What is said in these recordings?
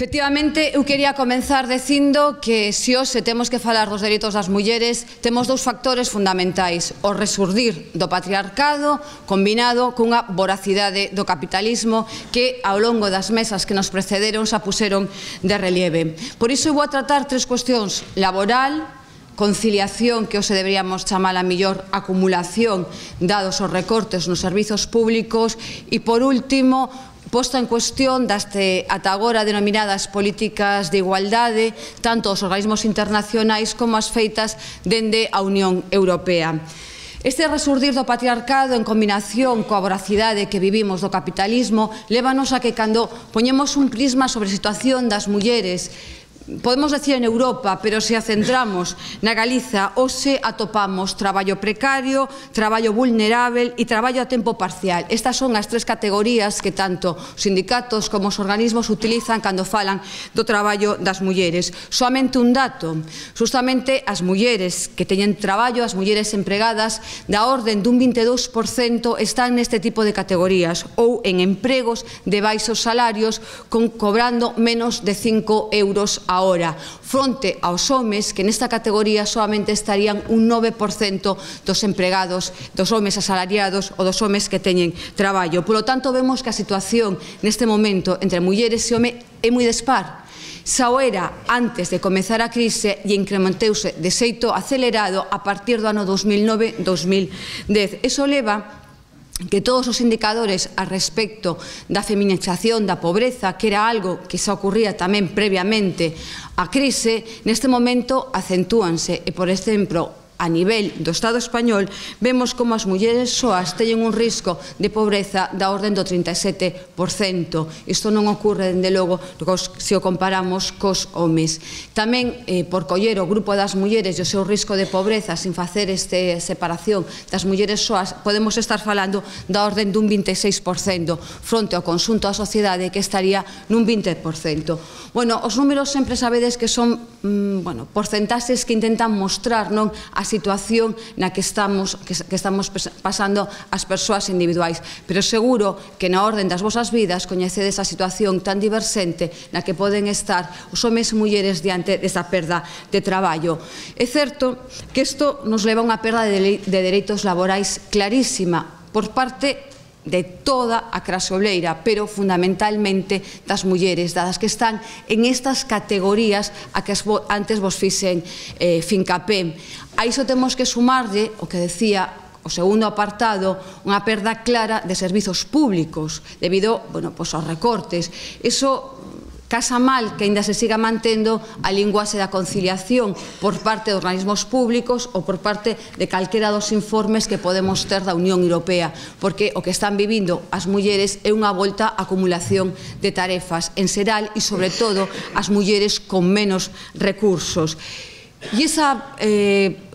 Efectivamente, eu quería comenzar dicindo que se hoxe temos que falar dos dereitos das mulleres, temos dous factores fundamentais, o resurdir do patriarcado combinado cunha voracidade do capitalismo que ao longo das mesas que nos precederon xa puseron de relieve. Por iso eu vou a tratar tres cuestións, laboral, conciliación que hoxe deberíamos chamar a millor acumulación dados os recortes nos servizos públicos e por último posta en cuestión das te ata agora denominadas políticas de igualdade, tanto os organismos internacionais como as feitas dende a Unión Europea. Este resurdir do patriarcado en combinación coa voracidade que vivimos do capitalismo levanos a que cando poñemos un prisma sobre a situación das mulleres podemos decir en Europa, pero se a centramos na Galiza, hoxe atopamos traballo precario, traballo vulnerável e traballo a tempo parcial. Estas son as tres categorías que tanto os sindicatos como os organismos utilizan cando falan do traballo das mulleres. Soamente un dato, justamente as mulleres que teñen traballo, as mulleres empregadas, da orden dun 22% están neste tipo de categorías ou en empregos de baixos salarios con cobrando menos de 5 euros a ahora fronte aos homes que nesta categoría solamente estarían un 9% dos empregados, dos homes asalariados ou dos homes que teñen traballo. Por lo tanto, vemos que a situación neste momento entre mulleres e homes é moi despar. Xa o era antes de comezar a crise e incrementeuse de xeito acelerado a partir do ano 2009-2010. Eso leva que todos os indicadores a respecto da feminización da pobreza, que era algo que xa ocurría tamén previamente á crise, neste momento acentúanse. E, por exemplo, a nivel do Estado español, vemos como as mulleres soas teñen un risco de pobreza da orden do 37%. Isto non ocurre, dende logo, se o comparamos cos homes. Tamén, eh, por coller o grupo das mulleres e o seu risco de pobreza sin facer este separación das mulleres soas, podemos estar falando da orden dun 26% fronte ao consunto da sociedade que estaría nun 20%. Bueno, os números sempre sabedes que son mm, bueno, porcentaxes que intentan mostrar non as situación na que estamos, que, que estamos pasando as persoas individuais. Pero seguro que na orden das vosas vidas coñecedes a situación tan diversente na que poden estar os homes e mulleres diante desta perda de traballo. É certo que isto nos leva a unha perda de, de dereitos laborais clarísima por parte de toda a crasobleira, pero fundamentalmente das mulleres, das que están en estas categorías a que antes vos fixen eh, fincapé. A iso temos que sumarlle o que decía o segundo apartado, unha perda clara de servizos públicos debido, bueno, pois aos recortes. Eso Casa mal que aínda se siga mantendo a linguaxe da conciliación por parte de organismos públicos ou por parte de calquera dos informes que podemos ter da Unión Europea, porque o que están vivindo as mulleres é unha volta a acumulación de tarefas en xeral e, sobre todo, as mulleres con menos recursos. E esa... Eh,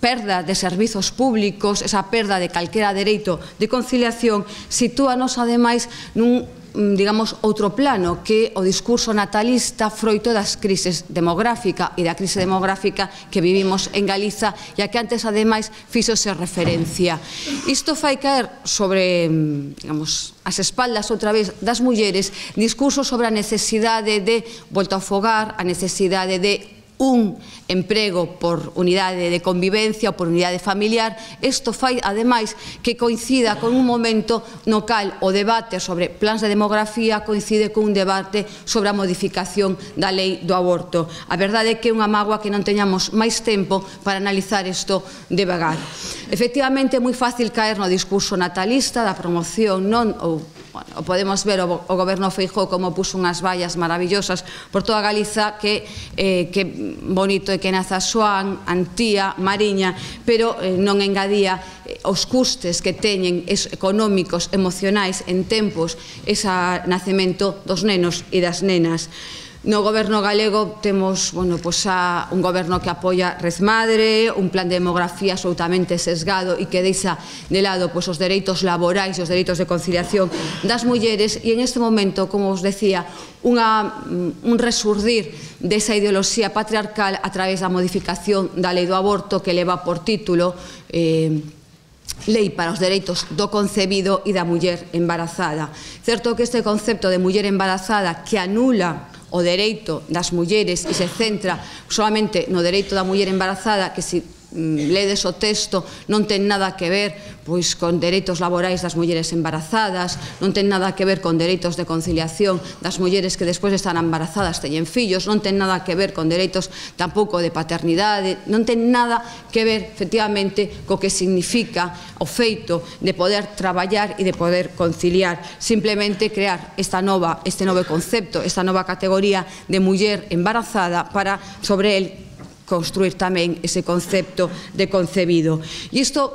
perda de servizos públicos, esa perda de calquera dereito de conciliación, sitúanos ademais nun Mm, digamos, outro plano que o discurso natalista froito das crises demográfica e da crise demográfica que vivimos en Galiza e a que antes, ademais, fixose referencia. Isto fai caer sobre, mm, digamos, as espaldas outra vez das mulleres discursos sobre a necesidade de volta ao fogar, a necesidade de un emprego por unidade de convivencia ou por unidade familiar, isto fai ademais que coincida con un momento no cal o debate sobre plans de demografía coincide con un debate sobre a modificación da lei do aborto. A verdade é que é unha mágoa que non teñamos máis tempo para analizar isto devagar. Efectivamente, é moi fácil caer no discurso natalista da promoción non ou Bueno, podemos ver o, o goberno Feijó como puso unhas vallas maravillosas por toda Galiza que, eh, que bonito e que naza Xoán, Antía, Mariña, pero eh, non engadía eh, os custes que teñen es, económicos, emocionais en tempos esa nacemento dos nenos e das nenas. No goberno galego temos, bueno, pois a, un goberno que apoia Red Madre, un plan de demografía absolutamente sesgado e que deixa de lado pois, os dereitos laborais e os dereitos de conciliación das mulleres e en este momento, como os decía, unha, un resurdir desa ideoloxía patriarcal a través da modificación da lei do aborto que leva por título eh, Lei para os dereitos do concebido e da muller embarazada. Certo que este concepto de muller embarazada que anula o dereito das mulleres e se centra solamente no dereito da muller embarazada que se Mm, ledes o texto, non ten nada que ver pois con dereitos laborais das mulleres embarazadas, non ten nada que ver con dereitos de conciliación das mulleres que despois están embarazadas teñen fillos, non ten nada que ver con dereitos tampouco de paternidade, non ten nada que ver efectivamente co que significa o feito de poder traballar e de poder conciliar, simplemente crear esta nova, este novo concepto, esta nova categoría de muller embarazada para sobre el construir tamén ese concepto de concebido. E isto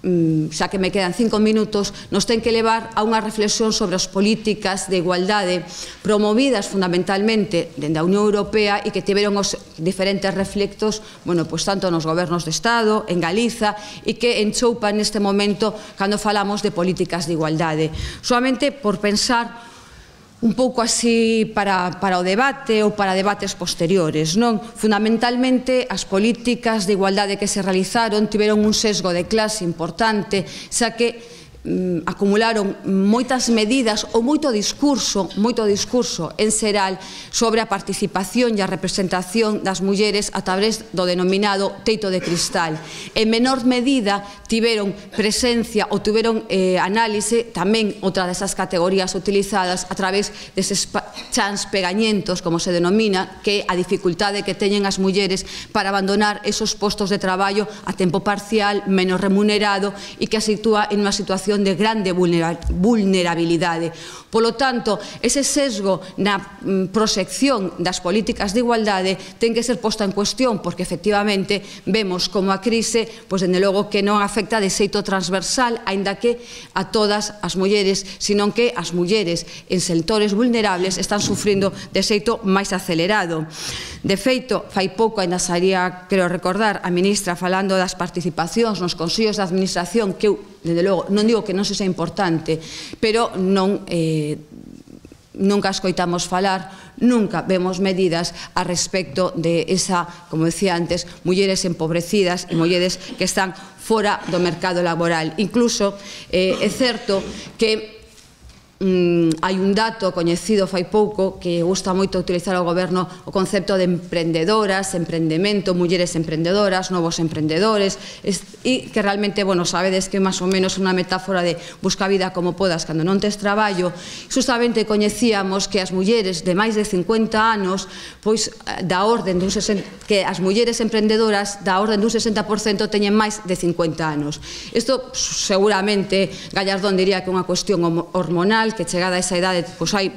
mm, xa que me quedan cinco minutos, nos ten que levar a unha reflexión sobre as políticas de igualdade promovidas fundamentalmente dende a Unión Europea e que tiveron os diferentes reflectos, bueno, pois tanto nos gobernos de Estado, en Galiza e que enchoupan neste momento cando falamos de políticas de igualdade. Solamente por pensar un pouco así para, para o debate ou para debates posteriores. Non? Fundamentalmente, as políticas de igualdade que se realizaron tiveron un sesgo de clase importante, xa que mm, acumularon moitas medidas ou moito discurso, moito discurso en xeral sobre a participación e a representación das mulleres a través do denominado teito de cristal. En menor medida tiveron presencia ou tiveron eh, análise tamén outra desas categorías utilizadas a través deses chans pegañentos, como se denomina, que a dificultade que teñen as mulleres para abandonar esos postos de traballo a tempo parcial, menos remunerado e que a sitúa en unha situación situación de grande vulnerabilidade. Polo tanto, ese sesgo na mm, proxección das políticas de igualdade ten que ser posta en cuestión, porque efectivamente vemos como a crise, pois, dende logo, que non afecta de xeito transversal, aínda que a todas as mulleres, senón que as mulleres en sectores vulnerables están sufrindo de xeito máis acelerado. De feito, fai pouco, ainda saría, creo recordar, a ministra falando das participacións nos consellos de administración que eu dende logo, non digo que non sexa importante, pero non eh, nunca escoitamos falar, nunca vemos medidas a respecto de esa, como decía antes, mulleres empobrecidas e mulleres que están fora do mercado laboral. Incluso eh, é certo que mm, hai un dato coñecido fai pouco que gusta moito utilizar ao goberno o concepto de emprendedoras, emprendemento, mulleres emprendedoras, novos emprendedores, e que realmente, bueno, sabedes que máis ou menos unha metáfora de busca vida como podas cando non tes traballo. Justamente coñecíamos que as mulleres de máis de 50 anos, pois eh, da orden dun 60, que as mulleres emprendedoras da orden dun 60% teñen máis de 50 anos. Isto seguramente Gallardón diría que é unha cuestión hormonal, que chegada a esa idade, pois hai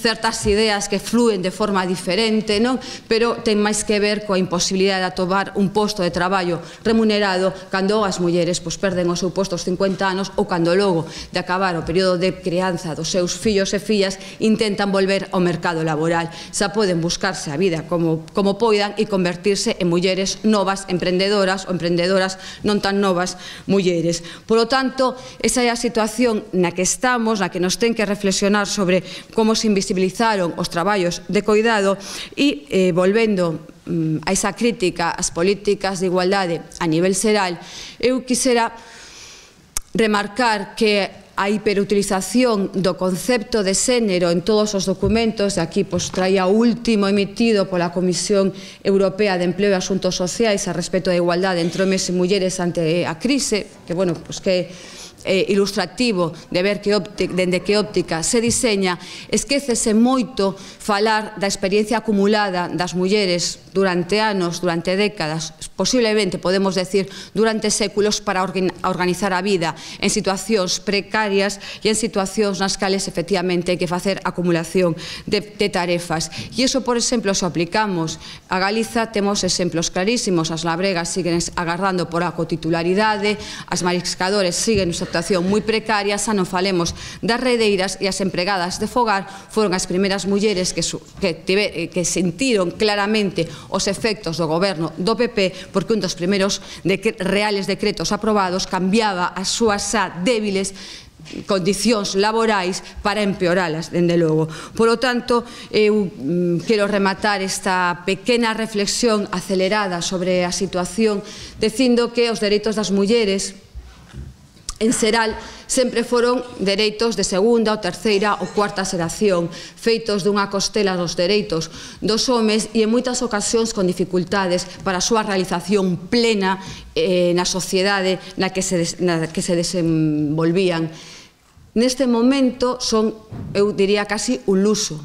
certas ideas que fluen de forma diferente, non? Pero ten máis que ver coa imposibilidade de atobar un posto de traballo remunerado cando as mulleres pois perden o seu posto aos 50 anos ou cando logo de acabar o período de crianza dos seus fillos e fillas intentan volver ao mercado laboral. Xa poden buscarse a vida como como poidan e convertirse en mulleres novas emprendedoras ou emprendedoras non tan novas mulleres. Por lo tanto, esa é a situación na que estamos, na que nos ten ten que reflexionar sobre como se invisibilizaron os traballos de coidado e eh, volvendo mm, a esa crítica ás políticas de igualdade a nivel xeral, eu quisera remarcar que a hiperutilización do concepto de xénero en todos os documentos, e aquí pois, traía o último emitido pola Comisión Europea de Empleo e Asuntos Sociais a respecto da igualdade entre homens e mulleres ante a crise, que, bueno, pois que eh, ilustrativo de ver que óptica, dende que óptica se diseña, esquécese moito falar da experiencia acumulada das mulleres durante anos, durante décadas, posiblemente podemos decir durante séculos para organizar a vida en situacións precarias e en situacións nas cales efectivamente hai que facer acumulación de, de tarefas. E iso, por exemplo, se aplicamos a Galiza, temos exemplos clarísimos, as labregas siguen agarrando por a cotitularidade, as mariscadores siguen explotación moi precaria, xa non falemos das redeiras e as empregadas de fogar foron as primeiras mulleres que, que, tive, eh, que sentiron claramente os efectos do goberno do PP porque un dos primeiros de, reales decretos aprobados cambiaba as súas xa débiles condicións laborais para empeoralas, dende logo. Por lo tanto, eu mm, quero rematar esta pequena reflexión acelerada sobre a situación dicindo que os dereitos das mulleres en Seral sempre foron dereitos de segunda ou terceira ou cuarta xeración, feitos dunha costela dos dereitos dos homes e en moitas ocasións con dificultades para a súa realización plena eh, na sociedade na que se, na que se desenvolvían. Neste momento son, eu diría, casi un luso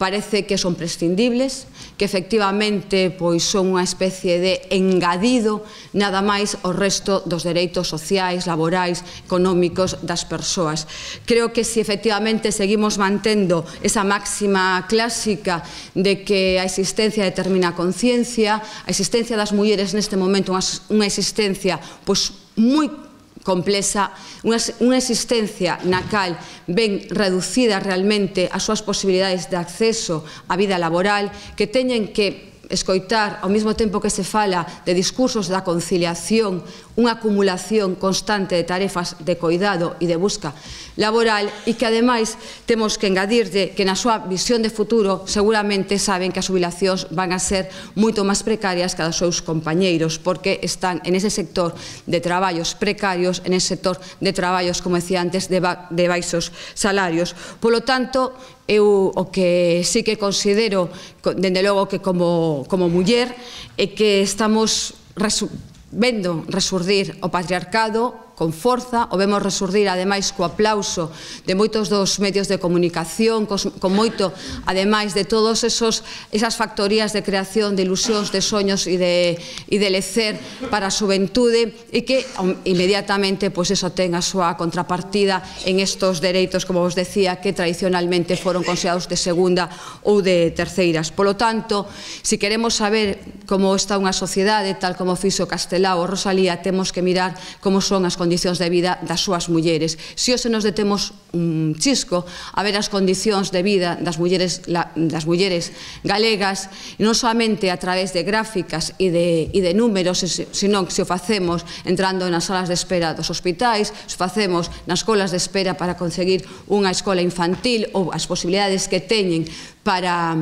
parece que son prescindibles, que efectivamente pois son unha especie de engadido nada máis ao resto dos dereitos sociais, laborais, económicos das persoas. Creo que se efectivamente seguimos mantendo esa máxima clásica de que a existencia determina a conciencia, a existencia das mulleres neste momento unha existencia pois moi complexa, unha, unha existencia na cal ven reducida realmente as súas posibilidades de acceso á vida laboral, que teñen que escoitar ao mesmo tempo que se fala de discursos da conciliación, unha acumulación constante de tarefas de coidado e de busca laboral e que ademais temos que engadirlle que na súa visión de futuro seguramente saben que as jubilacións van a ser moito máis precarias que as dos seus compañeiros porque están en ese sector de traballos precarios, en ese sector de traballos, como decía antes, de, ba de baixos salarios. Polo tanto, eu o que sí que considero, dende logo que como, como muller, é que estamos resu vendo resurdir o patriarcado con forza, o vemos resurdir ademais co aplauso de moitos dos medios de comunicación, cos, con moito ademais de todos esos esas factorías de creación de ilusións, de soños e de e de lecer para a xuventude e que inmediatamente pois eso ten a súa contrapartida en estos dereitos, como vos decía, que tradicionalmente foron considerados de segunda ou de terceiras. Polo tanto, se queremos saber como está unha sociedade, tal como fixo Castelao ou Rosalía, temos que mirar como son as condicións condicións de vida das súas mulleres. Se hoxe nos detemos un chisco a ver as condicións de vida das mulleres das mulleres galegas, non solamente a través de gráficas e de, e de números, senón que se o facemos entrando nas salas de espera dos hospitais, se o facemos nas colas de espera para conseguir unha escola infantil ou as posibilidades que teñen para,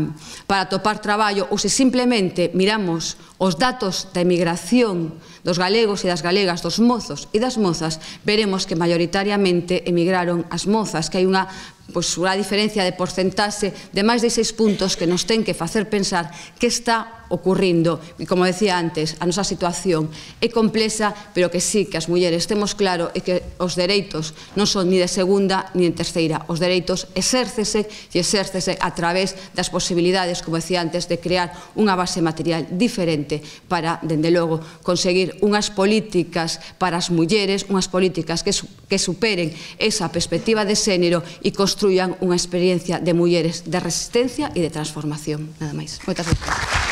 para topar traballo ou se simplemente miramos os datos da emigración dos galegos e das galegas, dos mozos e das mozas, veremos que maioritariamente emigraron as mozas, que hai unha pois, a diferencia de porcentaxe de máis de 6 puntos que nos ten que facer pensar que está ocurrindo. E como decía antes, a nosa situación é complexa, pero que sí que as mulleres temos claro é que os dereitos non son ni de segunda ni de terceira. Os dereitos exércese e exércese a través das posibilidades, como decía antes, de crear unha base material diferente para, dende logo, conseguir unhas políticas para as mulleres, unhas políticas que, que superen esa perspectiva de xénero e construyan unha experiencia de mulleres de resistencia e de transformación. Nada máis. Moitas gracias.